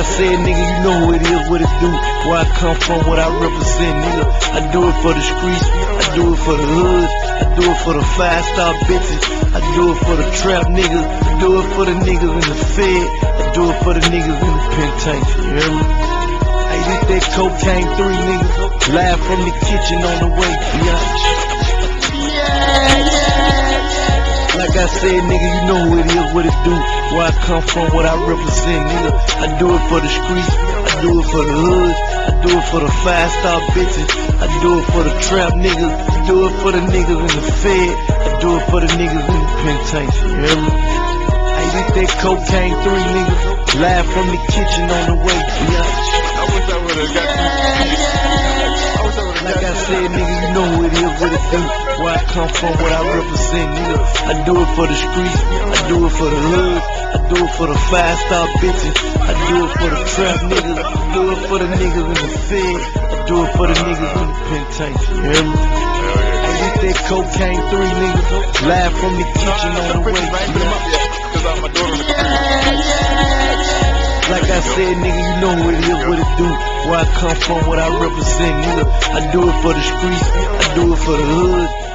I said, nigga, you know who it is, what it do. Where I come from, what I represent, nigga. I do it for the streets, I do it for the hood, I do it for the five star bitches, I do it for the trap niggas, I do it for the niggas in the fed, I do it for the niggas in the penitentiary, you hear me? I eat that cocaine three niggas, live from the kitchen on the way, bitch. I said, nigga, you know who it is, what it do. Where I come from, what I represent, nigga. I do it for the streets, I do it for the hood, I do it for the five star bitches, I do it for the trap niggas, I do it for the niggas in the fed, I do it for the niggas in the penitentiary, you hear me? I eat that cocaine three niggas, live from the kitchen on the way, bitch. I wish I would have got you. I wish I would have Like I got you. said, nigga, what it do. Where I come from, what I represent, nigga. I do it for the streets, I do it for the hood, I do it for the five star bitches, I do it for the trap niggas, I do it for the niggas in the fed, I do it for the niggas in the penitentiary, you hear me? Hell yeah. I eat that cocaine three niggas, live from the kitchen on the way. I ain't I said, nigga, you know who it is, what it do. Where I come from, what I represent, nigga. I do it for the streets, I do it for the hood,